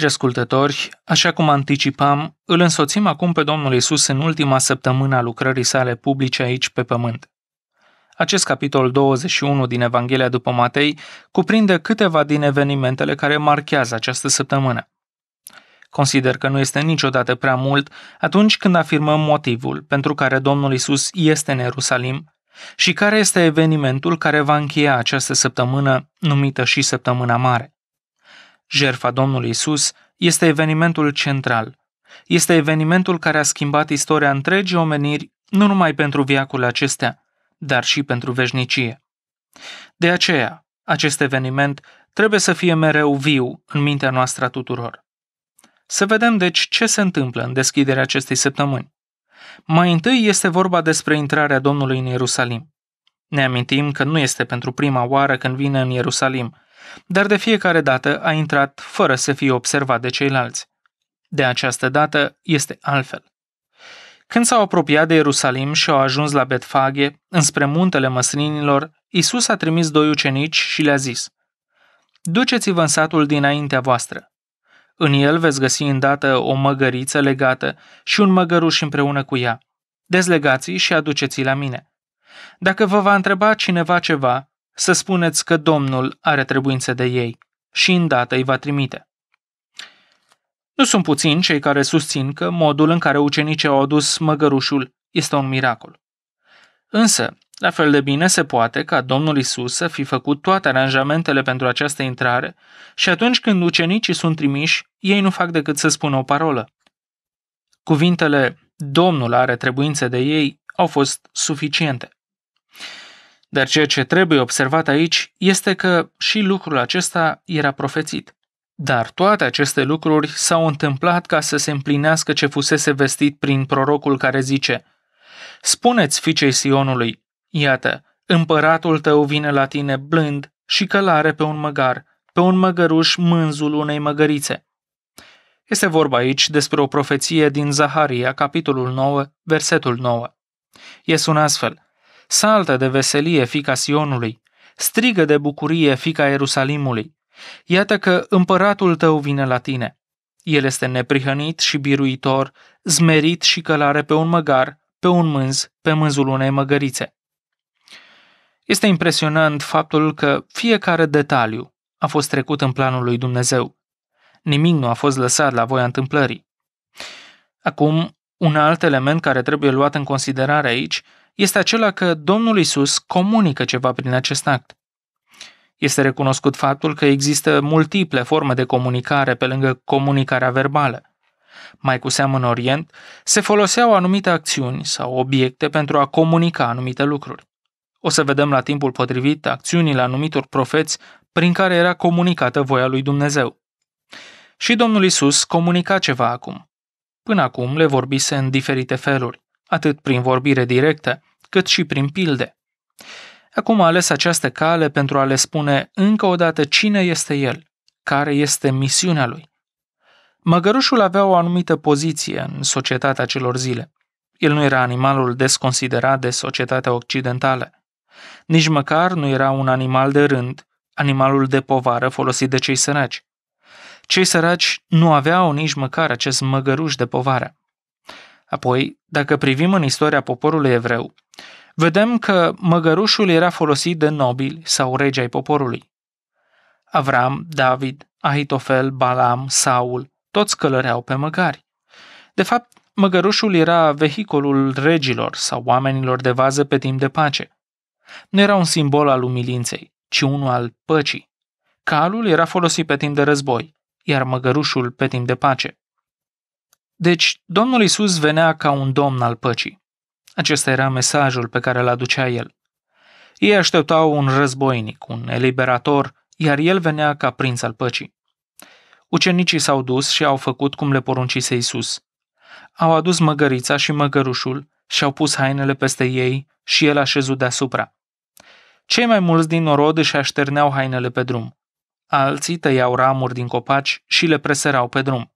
Dragi ascultători, așa cum anticipam, îl însoțim acum pe Domnul Isus în ultima săptămână a lucrării sale publice aici pe pământ. Acest capitol 21 din Evanghelia după Matei cuprinde câteva din evenimentele care marchează această săptămână. Consider că nu este niciodată prea mult atunci când afirmăm motivul pentru care Domnul Isus este în Ierusalim și care este evenimentul care va încheia această săptămână numită și Săptămâna Mare. Jerfa Domnului Isus este evenimentul central. Este evenimentul care a schimbat istoria întregii omeniri, nu numai pentru viacul acestea, dar și pentru veșnicie. De aceea, acest eveniment trebuie să fie mereu viu în mintea noastră a tuturor. Să vedem deci ce se întâmplă în deschiderea acestei săptămâni. Mai întâi este vorba despre intrarea Domnului în Ierusalim. Ne amintim că nu este pentru prima oară când vine în Ierusalim, dar de fiecare dată a intrat fără să fie observat de ceilalți. De această dată este altfel. Când s-au apropiat de Ierusalim și au ajuns la Betfage, înspre muntele măslinilor, Isus a trimis doi ucenici și le-a zis, Duceți-vă în satul dinaintea voastră. În el veți găsi îndată o măgăriță legată și un măgăruș împreună cu ea. Dezlegați și aduceți la mine. Dacă vă va întreba cineva ceva, să spuneți că Domnul are trebuință de ei și îndată îi va trimite. Nu sunt puțini cei care susțin că modul în care ucenicii au adus măgărușul este un miracol. Însă, la fel de bine se poate ca Domnul Isus să fi făcut toate aranjamentele pentru această intrare și atunci când ucenicii sunt trimiși, ei nu fac decât să spună o parolă. Cuvintele Domnul are trebuințe de ei au fost suficiente. Dar ceea ce trebuie observat aici este că și lucrul acesta era profețit. Dar toate aceste lucruri s-au întâmplat ca să se împlinească ce fusese vestit prin prorocul care zice Spuneți fiicei Sionului, iată, împăratul tău vine la tine blând și călare pe un măgar, pe un măgăruș mânzul unei măgărițe. Este vorba aici despre o profeție din Zaharia, capitolul 9, versetul 9. E sun astfel – Saltă de veselie, fica Sionului, strigă de bucurie, fica Ierusalimului. Iată că împăratul tău vine la tine. El este neprihănit și biruitor, zmerit și călare pe un măgar, pe un mânz, pe mânzul unei măgărițe. Este impresionant faptul că fiecare detaliu a fost trecut în planul lui Dumnezeu. Nimic nu a fost lăsat la voia întâmplării. Acum, un alt element care trebuie luat în considerare aici este acela că Domnul Isus comunică ceva prin acest act. Este recunoscut faptul că există multiple forme de comunicare pe lângă comunicarea verbală. Mai cu seamă în Orient, se foloseau anumite acțiuni sau obiecte pentru a comunica anumite lucruri. O să vedem la timpul potrivit acțiunile anumitor profeți prin care era comunicată voia lui Dumnezeu. Și Domnul Isus comunica ceva acum. Până acum le vorbise în diferite feluri, atât prin vorbire directă, cât și prin pilde. Acum a ales această cale pentru a le spune încă o dată cine este el, care este misiunea lui. Măgărușul avea o anumită poziție în societatea celor zile. El nu era animalul desconsiderat de societatea occidentală. Nici măcar nu era un animal de rând, animalul de povară folosit de cei săraci. Cei săraci nu aveau nici măcar acest măgăruș de povară. Apoi, dacă privim în istoria poporului evreu, vedem că măgărușul era folosit de nobili sau regi ai poporului. Avram, David, Ahitofel, Balam, Saul, toți călăreau pe măgari. De fapt, măgărușul era vehiculul regilor sau oamenilor de vază pe timp de pace. nu era un simbol al umilinței, ci unul al păcii. Calul era folosit pe timp de război, iar măgărușul pe timp de pace. Deci, Domnul Isus venea ca un domn al păcii. Acesta era mesajul pe care îl aducea el. Ei așteptau un războinic, un eliberator, iar el venea ca prinț al păcii. Ucenicii s-au dus și au făcut cum le poruncise Isus. Au adus măgărița și măgărușul și au pus hainele peste ei și el a șezut deasupra. Cei mai mulți din norod își așterneau hainele pe drum. Alții tăiau ramuri din copaci și le preserau pe drum.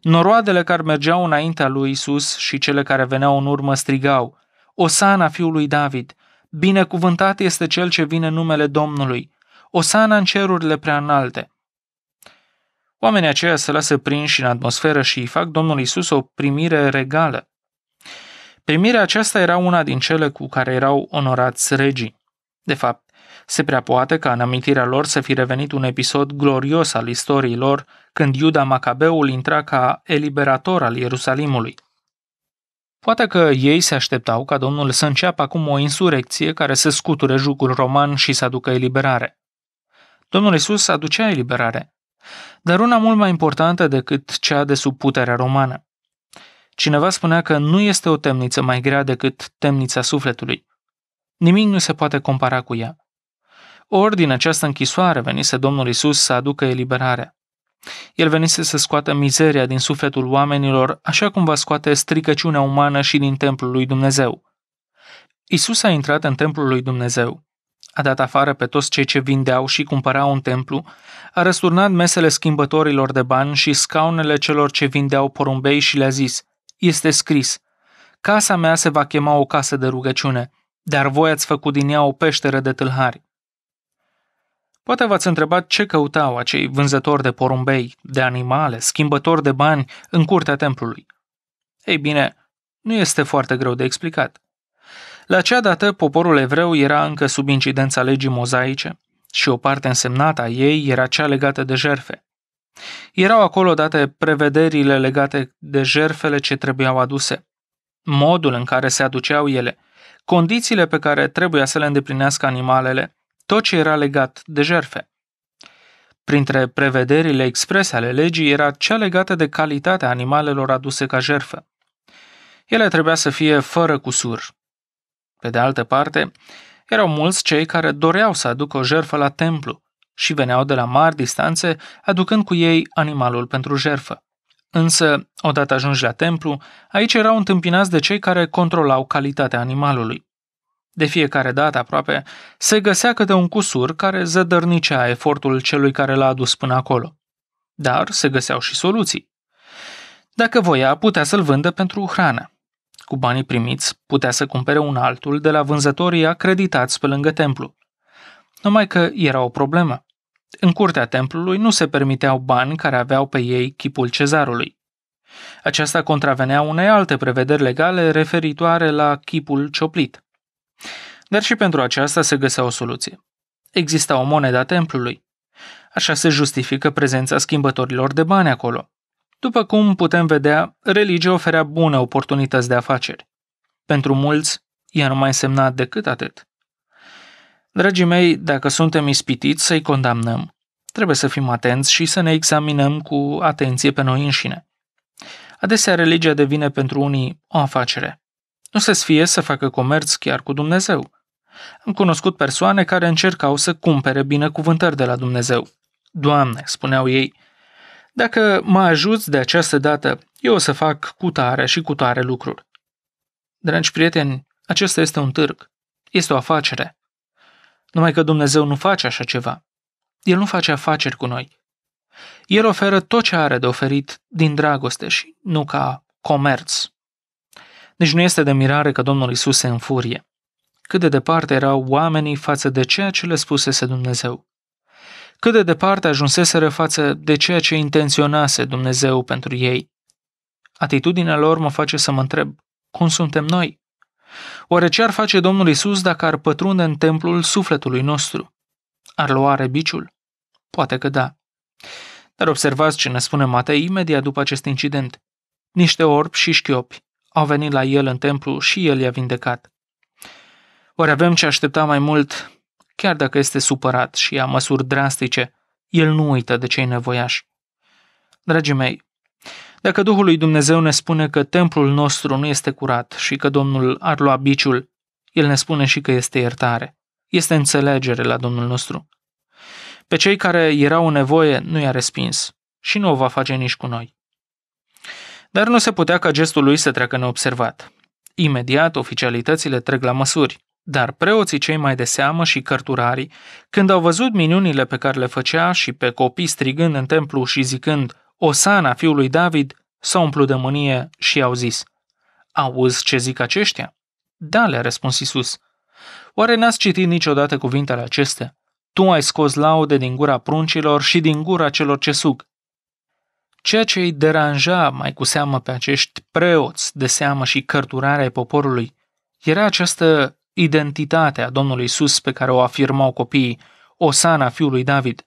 Noroadele care mergeau înaintea lui Isus și cele care veneau în urmă strigau, Osana fiului David, binecuvântat este cel ce vine în numele Domnului, Osana în cerurile prea înalte. Oamenii aceia se lasă prinși în atmosferă și îi fac Domnul Isus o primire regală. Primirea aceasta era una din cele cu care erau onorați regii. De fapt, se prea poate ca în amintirea lor să fi revenit un episod glorios al istoriei lor, când Iuda Macabeul intra ca eliberator al Ierusalimului. Poate că ei se așteptau ca Domnul să înceapă acum o insurecție care să scuture jugul roman și să aducă eliberare. Domnul Isus aducea eliberare, dar una mult mai importantă decât cea de sub puterea romană. Cineva spunea că nu este o temniță mai grea decât temnița sufletului. Nimic nu se poate compara cu ea. Ori din această închisoare venise Domnul Isus să aducă eliberarea. El venise să scoată mizeria din sufletul oamenilor, așa cum va scoate stricăciunea umană și din templul lui Dumnezeu. Isus a intrat în templul lui Dumnezeu. A dat afară pe toți cei ce vindeau și cumpărau un templu, a răsturnat mesele schimbătorilor de bani și scaunele celor ce vindeau porumbei și le-a zis, este scris, casa mea se va chema o casă de rugăciune, dar voi ați făcut din ea o peșteră de tâlhari. Poate v-ați întrebat ce căutau acei vânzători de porumbei, de animale, schimbători de bani în curtea templului. Ei bine, nu este foarte greu de explicat. La acea dată, poporul evreu era încă sub incidența legii mozaice și o parte însemnată a ei era cea legată de jerfe. Erau acolo date prevederile legate de jerfele ce trebuiau aduse, modul în care se aduceau ele, condițiile pe care trebuia să le îndeplinească animalele, tot ce era legat de jerfe. Printre prevederile exprese ale legii era cea legată de calitatea animalelor aduse ca jerfă. Ele trebuia să fie fără cusur. Pe de altă parte, erau mulți cei care doreau să aducă o jerfă la templu și veneau de la mari distanțe aducând cu ei animalul pentru jerfă. Însă, odată ajungi la templu, aici erau întâmpinați de cei care controlau calitatea animalului. De fiecare dată aproape, se găsea câte un cusur care zădărnicea efortul celui care l-a adus până acolo. Dar se găseau și soluții. Dacă voia, putea să-l vândă pentru hrană. Cu banii primiți, putea să cumpere un altul de la vânzătorii acreditați pe lângă templu. Numai că era o problemă. În curtea templului nu se permiteau bani care aveau pe ei chipul cezarului. Aceasta contravenea unei alte prevederi legale referitoare la chipul cioplit. Dar și pentru aceasta se găsea o soluție. Exista o monedă a templului. Așa se justifică prezența schimbătorilor de bani acolo. După cum putem vedea, religia oferea bune oportunități de afaceri. Pentru mulți, ea nu mai însemna decât atât. Dragii mei, dacă suntem ispitiți să-i condamnăm, trebuie să fim atenți și să ne examinăm cu atenție pe noi înșine. Adesea religia devine pentru unii o afacere. Nu se sfie să facă comerț chiar cu Dumnezeu. Am cunoscut persoane care încercau să cumpere binecuvântări de la Dumnezeu. Doamne, spuneau ei, dacă mă ajuți de această dată, eu o să fac cu tare și cu tare lucruri. Dragi prieteni, acesta este un târg. Este o afacere. Numai că Dumnezeu nu face așa ceva. El nu face afaceri cu noi. El oferă tot ce are de oferit din dragoste și nu ca comerț. Deci nu este de mirare că Domnul Isus se înfurie. Cât de departe erau oamenii față de ceea ce le spusese Dumnezeu. Cât de departe ajunseseră față de ceea ce intenționase Dumnezeu pentru ei. Atitudinea lor mă face să mă întreb, cum suntem noi? Oare ce ar face Domnul Isus dacă ar pătrunde în templul sufletului nostru? Ar lua biciul? Poate că da. Dar observați ce ne spune Matei imediat după acest incident. Niște orbi și șchiopi au venit la el în templu și el i-a vindecat. Ori avem ce aștepta mai mult, chiar dacă este supărat și ia măsuri drastice, el nu uită de cei nevoiași. Dragii mei, dacă Duhul lui Dumnezeu ne spune că templul nostru nu este curat și că Domnul ar lua biciul, El ne spune și că este iertare. Este înțelegere la Domnul nostru. Pe cei care erau în nevoie nu i-a respins și nu o va face nici cu noi. Dar nu se putea ca gestul lui să treacă neobservat. Imediat, oficialitățile trec la măsuri, dar preoții cei mai de seamă și cărturarii, când au văzut minunile pe care le făcea și pe copii strigând în templu și zicând Osana fiului David, s-au umplut de mânie și au zis Auzi ce zic aceștia? Da, le-a răspuns Isus. Oare n-ați citit niciodată cuvintele acestea? Tu ai scos laude din gura pruncilor și din gura celor ce sug. Ceea ce îi deranja mai cu seamă pe acești preoți de seamă și cărturare ai poporului era această identitate a Domnului Isus pe care o afirmau copiii, Osana fiului David.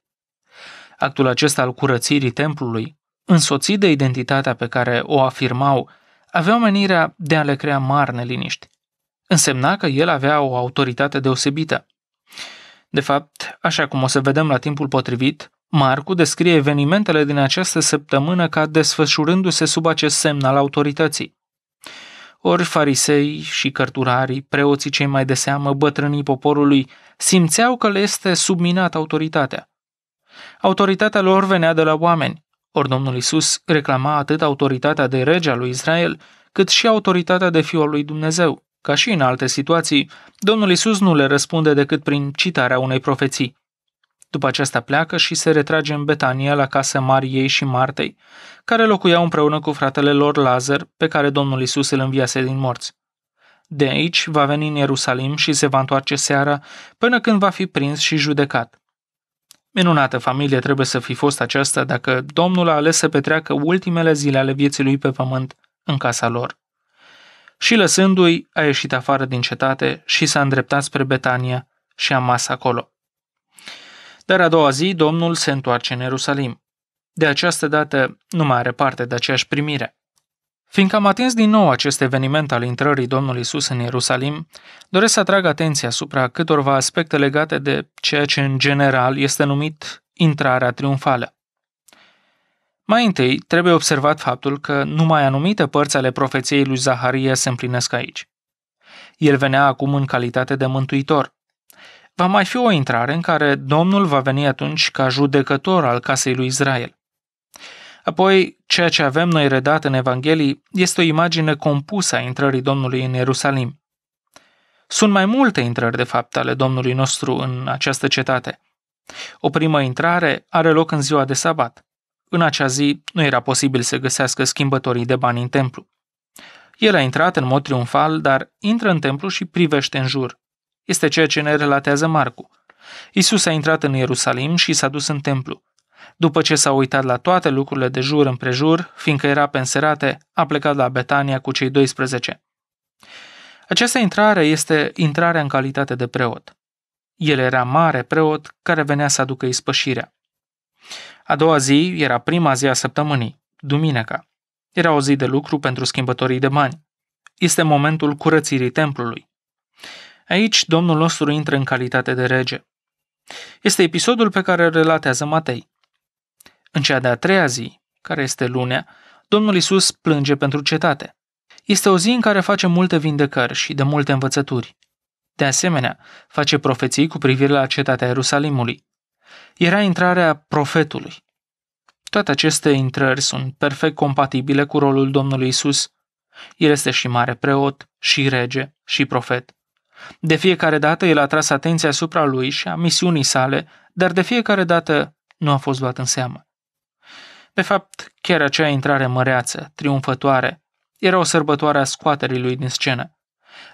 Actul acesta al curățirii templului, însoțit de identitatea pe care o afirmau, avea menirea de a le crea mari neliniști. Însemna că el avea o autoritate deosebită. De fapt, așa cum o să vedem la timpul potrivit, Marcu descrie evenimentele din această săptămână ca desfășurându-se sub acest semn al autorității. Ori farisei și cărturarii, preoții cei mai de seamă, bătrânii poporului, simțeau că le este subminată autoritatea. Autoritatea lor venea de la oameni, ori Domnul Isus reclama atât autoritatea de rege al lui Israel, cât și autoritatea de fiul lui Dumnezeu. Ca și în alte situații, Domnul Isus nu le răspunde decât prin citarea unei profeții. După aceasta pleacă și se retrage în Betania la casa Mariei și Martei, care locuiau împreună cu fratele lor Lazar, pe care Domnul Isus îl înviase din morți. De aici va veni în Ierusalim și se va întoarce seara până când va fi prins și judecat. Minunată familie trebuie să fi fost aceasta dacă Domnul a ales să petreacă ultimele zile ale vieții lui pe pământ în casa lor. Și lăsându-i, a ieșit afară din cetate și s-a îndreptat spre Betania și a mas acolo. Dar a doua zi, Domnul se întoarce în Ierusalim. De această dată nu mai are parte de aceeași primire. Fiindcă am atins din nou acest eveniment al intrării Domnului Isus în Ierusalim, doresc să atrag atenția asupra câtorva aspecte legate de ceea ce în general este numit intrarea triumfală. Mai întâi, trebuie observat faptul că numai anumite părți ale profeției lui Zaharie se împlinesc aici. El venea acum în calitate de mântuitor. Va mai fi o intrare în care Domnul va veni atunci ca judecător al casei lui Israel. Apoi, ceea ce avem noi redat în Evanghelii este o imagine compusă a intrării Domnului în Ierusalim. Sunt mai multe intrări, de fapt, ale Domnului nostru în această cetate. O primă intrare are loc în ziua de sabat. În acea zi nu era posibil să găsească schimbătorii de bani în templu. El a intrat în mod triumfal, dar intră în templu și privește în jur. Este ceea ce ne relatează Marcu. Isus a intrat în Ierusalim și s-a dus în templu. După ce s-a uitat la toate lucrurile de jur împrejur, fiindcă era pe înserate, a plecat la Betania cu cei 12. Această intrare este intrarea în calitate de preot. El era mare preot care venea să aducă ispășirea. A doua zi era prima zi a săptămânii, duminica. Era o zi de lucru pentru schimbătorii de bani. Este momentul curățirii templului. Aici Domnul nostru intră în calitate de rege. Este episodul pe care îl relatează Matei. În cea de-a treia zi, care este lunea, Domnul Isus plânge pentru cetate. Este o zi în care face multe vindecări și de multe învățături. De asemenea, face profeții cu privire la cetatea Ierusalimului. Era intrarea profetului. Toate aceste intrări sunt perfect compatibile cu rolul Domnului Isus. El este și mare preot, și rege, și profet. De fiecare dată el a tras atenția asupra lui și a misiunii sale, dar de fiecare dată nu a fost luat în seamă. De fapt, chiar acea intrare măreață, triumfătoare, era o sărbătoare a scoaterii lui din scenă.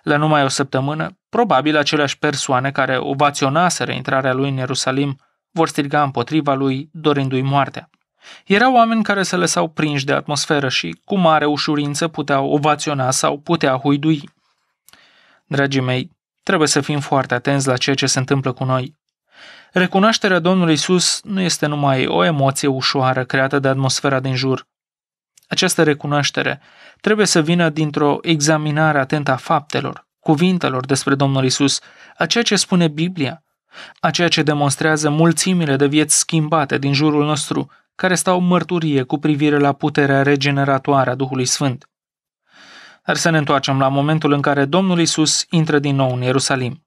La numai o săptămână, probabil aceleași persoane care ovaționaseră intrarea lui în Ierusalim vor striga împotriva lui, dorindu-i moartea. Erau oameni care se lăsau prinși de atmosferă și, cu mare ușurință, puteau ovaționa sau putea huidui. Dragii mei, trebuie să fim foarte atenți la ceea ce se întâmplă cu noi. Recunoașterea Domnului Isus nu este numai o emoție ușoară creată de atmosfera din jur. Această recunoaștere trebuie să vină dintr-o examinare atentă a faptelor, cuvintelor despre Domnul Isus, a ceea ce spune Biblia, a ceea ce demonstrează mulțimile de vieți schimbate din jurul nostru, care stau mărturie cu privire la puterea regeneratoare a Duhului Sfânt. Dar să ne întoarcem la momentul în care Domnul Isus intră din nou în Ierusalim.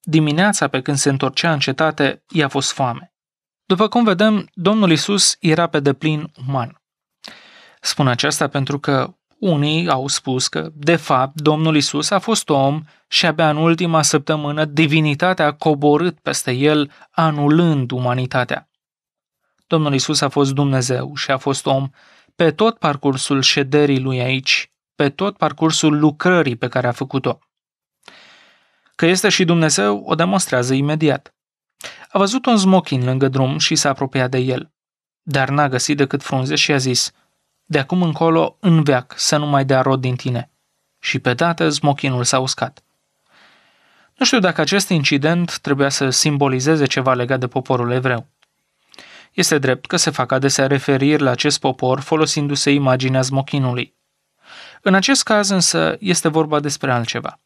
Dimineața pe când se întorcea în cetate, i-a fost foame. După cum vedem, Domnul Isus era pe deplin uman. Spun aceasta pentru că unii au spus că, de fapt, Domnul Isus a fost om și abia în ultima săptămână divinitatea a coborât peste el, anulând umanitatea. Domnul Isus a fost Dumnezeu și a fost om pe tot parcursul șederii lui aici, pe tot parcursul lucrării pe care a făcut-o. Că este și Dumnezeu o demonstrează imediat. A văzut un smochin lângă drum și s-a apropiat de el, dar n-a găsit decât frunze și a zis, de acum încolo, în veac, să nu mai dea rod din tine. Și pe dată, smochinul s-a uscat. Nu știu dacă acest incident trebuia să simbolizeze ceva legat de poporul evreu. Este drept că se fac adesea referiri la acest popor folosindu-se imaginea smochinului. În acest caz însă este vorba despre altceva.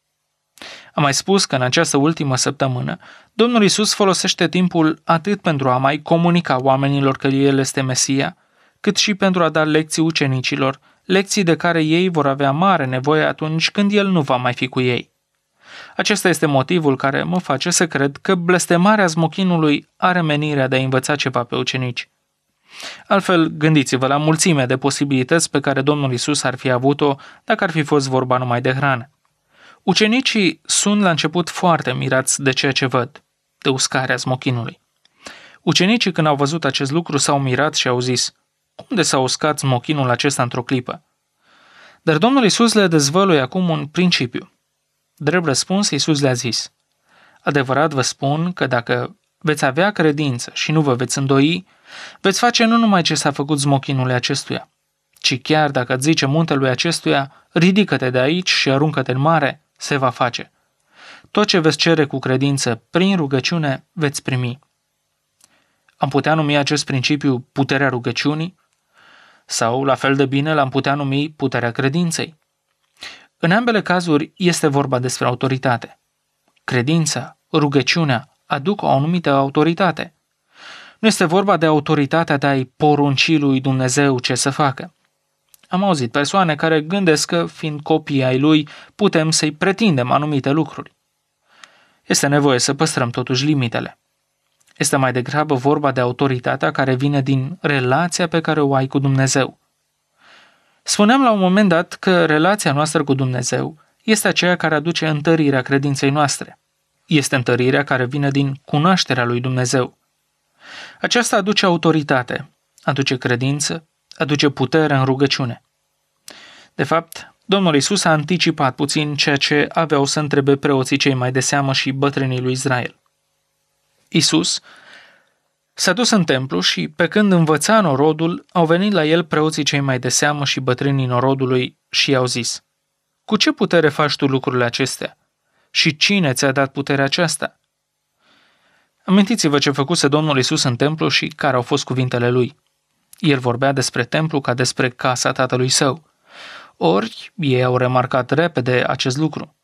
Am mai spus că în această ultimă săptămână, Domnul Isus folosește timpul atât pentru a mai comunica oamenilor că El este Mesia, cât și pentru a da lecții ucenicilor, lecții de care ei vor avea mare nevoie atunci când El nu va mai fi cu ei. Acesta este motivul care mă face să cred că blestemarea smochinului are menirea de a învăța ceva pe ucenici. Altfel, gândiți-vă la mulțimea de posibilități pe care Domnul Isus ar fi avut-o dacă ar fi fost vorba numai de hrană. Ucenicii sunt la început foarte mirați de ceea ce văd, de uscarea smochinului. Ucenicii când au văzut acest lucru s-au mirat și au zis, cum de s-a uscat smochinul acesta într-o clipă? Dar Domnul Isus le dezvăluie acum un principiu. Drept răspuns, Isus le-a zis, Adevărat vă spun că dacă veți avea credință și nu vă veți îndoi, veți face nu numai ce s-a făcut smochinului acestuia, ci chiar dacă zice muntelui acestuia, ridică-te de aici și aruncă-te în mare, se va face. Tot ce veți cere cu credință, prin rugăciune, veți primi. Am putea numi acest principiu puterea rugăciunii? Sau, la fel de bine, l-am putea numi puterea credinței? În ambele cazuri este vorba despre autoritate. Credința, rugăciunea, aduc o anumită autoritate. Nu este vorba de autoritatea de a-i porunci lui Dumnezeu ce să facă. Am auzit persoane care gândesc că, fiind copii ai lui, putem să-i pretindem anumite lucruri. Este nevoie să păstrăm totuși limitele. Este mai degrabă vorba de autoritatea care vine din relația pe care o ai cu Dumnezeu. Spuneam la un moment dat că relația noastră cu Dumnezeu este aceea care aduce întărirea credinței noastre. Este întărirea care vine din cunoașterea lui Dumnezeu. Aceasta aduce autoritate, aduce credință, aduce putere în rugăciune. De fapt, Domnul Isus a anticipat puțin ceea ce aveau să întrebe preoții cei mai de seamă și bătrânii lui Israel. Isus s-a dus în templu și, pe când învăța norodul, au venit la el preoții cei mai de seamă și bătrânii norodului și i-au zis, Cu ce putere faci tu lucrurile acestea? Și cine ți-a dat puterea aceasta? Amintiți-vă ce făcuse Domnul Isus în templu și care au fost cuvintele lui. El vorbea despre templu ca despre casa tatălui său. Ori ei au remarcat repede acest lucru.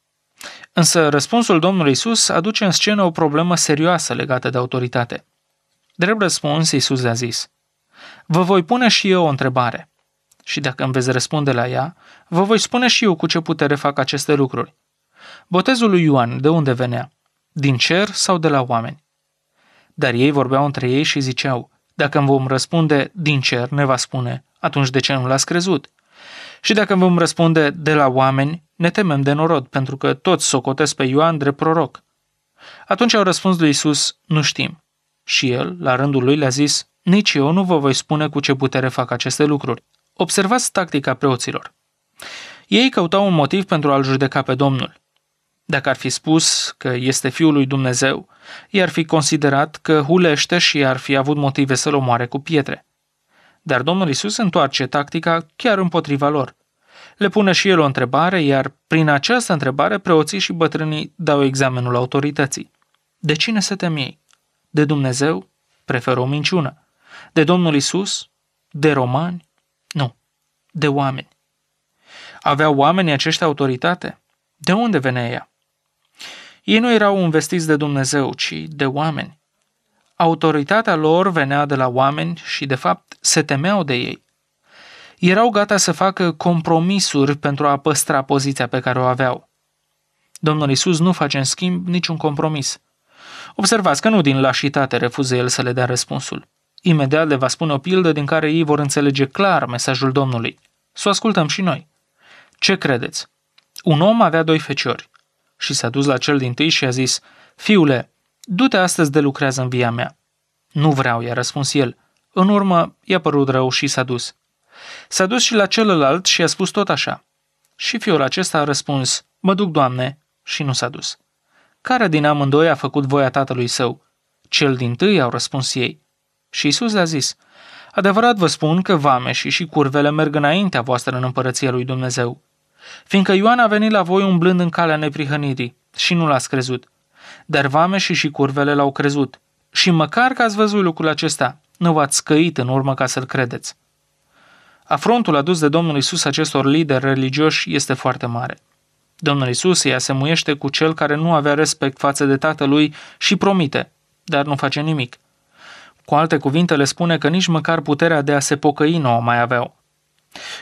Însă răspunsul Domnului Isus aduce în scenă o problemă serioasă legată de autoritate. Drept răspuns, Isus le-a zis, Vă voi pune și eu o întrebare. Și dacă îmi veți răspunde la ea, vă voi spune și eu cu ce putere fac aceste lucruri. Botezul lui Ioan de unde venea? Din cer sau de la oameni? Dar ei vorbeau între ei și ziceau, dacă îmi vom răspunde din cer, ne va spune, atunci de ce nu l-ați crezut? Și dacă îmi vom răspunde de la oameni, ne temem de norod, pentru că toți socotesc pe Ioan drept proroc. Atunci au răspuns lui Isus, nu știm. Și el, la rândul lui, le-a zis, nici eu nu vă voi spune cu ce putere fac aceste lucruri. Observați tactica preoților. Ei căutau un motiv pentru a-l judeca pe Domnul. Dacă ar fi spus că este Fiul lui Dumnezeu, i-ar fi considerat că hulește și ar fi avut motive să-l omoare cu pietre. Dar Domnul Isus întoarce tactica chiar împotriva lor. Le pune și el o întrebare, iar prin această întrebare preoții și bătrânii dau examenul autorității. De cine se tem ei? De Dumnezeu? Preferă o minciună. De Domnul Isus? De romani? Nu. De oameni. Aveau oamenii aceștia autoritate? De unde venea ea? Ei nu erau investiți de Dumnezeu, ci de oameni. Autoritatea lor venea de la oameni și, de fapt, se temeau de ei. Erau gata să facă compromisuri pentru a păstra poziția pe care o aveau. Domnul Isus nu face, în schimb, niciun compromis. Observați că nu din lașitate refuză el să le dea răspunsul. Imediat le va spune o pildă din care ei vor înțelege clar mesajul Domnului. Să o ascultăm și noi. Ce credeți? Un om avea doi feciori și s-a dus la cel din tâi și a zis, Fiule, du-te astăzi de lucrează în via mea. Nu vreau, i-a răspuns el. În urmă, i-a părut rău și s-a dus. S-a dus și la celălalt și a spus tot așa. Și fiul acesta a răspuns, mă duc, Doamne, și nu s-a dus. Care din amândoi a făcut voia tatălui său? Cel din tâi, au răspuns ei. Și Isus le-a zis, Adevărat vă spun că vame și și curvele merg înaintea voastră în împărăția lui Dumnezeu. Fiindcă Ioan a venit la voi umblând în calea neprihănirii și nu l-ați crezut. Dar vame și și curvele l-au crezut. Și măcar că ați văzut lucrul acesta, nu v-ați scăit în urmă ca să-l credeți. Afrontul adus de Domnul Isus acestor lideri religioși este foarte mare. Domnul Isus îi asemuiește cu cel care nu avea respect față de tatălui și promite, dar nu face nimic. Cu alte cuvinte le spune că nici măcar puterea de a se pocăi nu o mai aveau.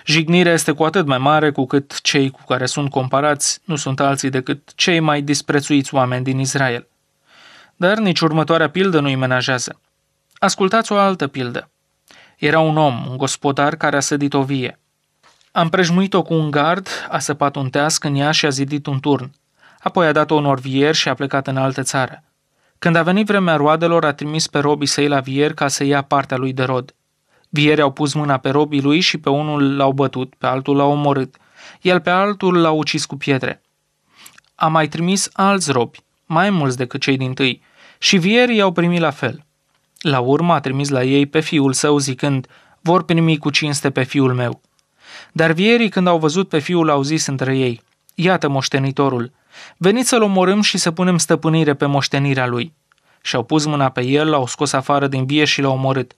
Jignirea este cu atât mai mare cu cât cei cu care sunt comparați nu sunt alții decât cei mai disprețuiți oameni din Israel. Dar nici următoarea pildă nu-i menajează. Ascultați o altă pildă. Era un om, un gospodar care a sădit o vie. A împrejmuit-o cu un gard, a săpat un teasc în ea și a zidit un turn. Apoi a dat-o unor vieri și a plecat în altă țară. Când a venit vremea roadelor, a trimis pe robii săi la vier ca să ia partea lui de rod. Vieri au pus mâna pe robii lui și pe unul l-au bătut, pe altul l-au omorât, el pe altul l-a ucis cu pietre. A mai trimis alți robi, mai mulți decât cei din tâi, și vierii i-au primit la fel. La urmă a trimis la ei pe fiul său zicând, vor primi cu cinste pe fiul meu. Dar vierii când au văzut pe fiul au zis între ei, iată moștenitorul, veniți să-l omorâm și să punem stăpânire pe moștenirea lui. Și-au pus mâna pe el, l-au scos afară din vie și l-au omorât.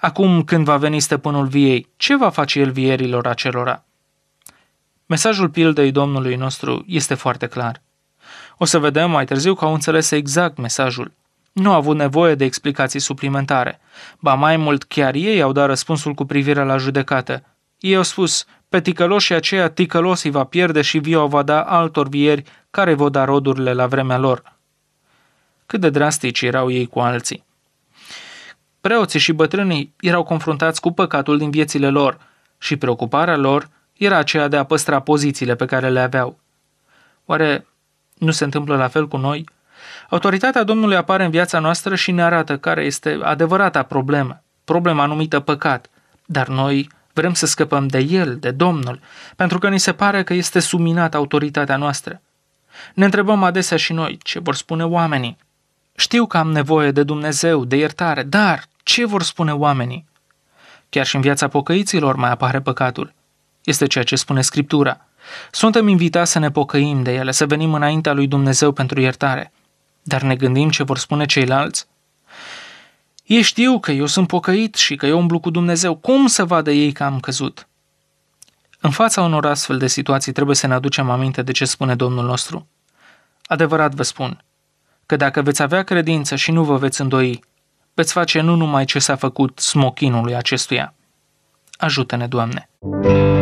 Acum când va veni stăpânul viei, ce va face el vierilor acelora? Mesajul pildei Domnului nostru este foarte clar. O să vedem mai târziu că au înțeles exact mesajul. Nu au avut nevoie de explicații suplimentare. Ba mai mult, chiar ei au dat răspunsul cu privire la judecată. Ei au spus, pe ticăloșii aceia ticălos îi va pierde și viu va da altor vieri care vor da rodurile la vremea lor. Cât de drastici erau ei cu alții. Preoții și bătrânii erau confruntați cu păcatul din viețile lor și preocuparea lor era aceea de a păstra pozițiile pe care le aveau. Oare nu se întâmplă la fel cu noi? Autoritatea Domnului apare în viața noastră și ne arată care este adevărata problemă, problema numită păcat, dar noi vrem să scăpăm de el, de Domnul, pentru că ni se pare că este subminată autoritatea noastră. Ne întrebăm adesea și noi ce vor spune oamenii. Știu că am nevoie de Dumnezeu, de iertare, dar ce vor spune oamenii? Chiar și în viața pocăiților mai apare păcatul. Este ceea ce spune Scriptura. Suntem invitați să ne pocăim de ele, să venim înaintea lui Dumnezeu pentru iertare. Dar ne gândim ce vor spune ceilalți? Ei știu că eu sunt pocăit și că eu umblu cu Dumnezeu. Cum să vadă ei că am căzut? În fața unor astfel de situații trebuie să ne aducem aminte de ce spune Domnul nostru. Adevărat vă spun, că dacă veți avea credință și nu vă veți îndoi, veți face nu numai ce s-a făcut smochinului acestuia. Ajută-ne, Doamne! Aici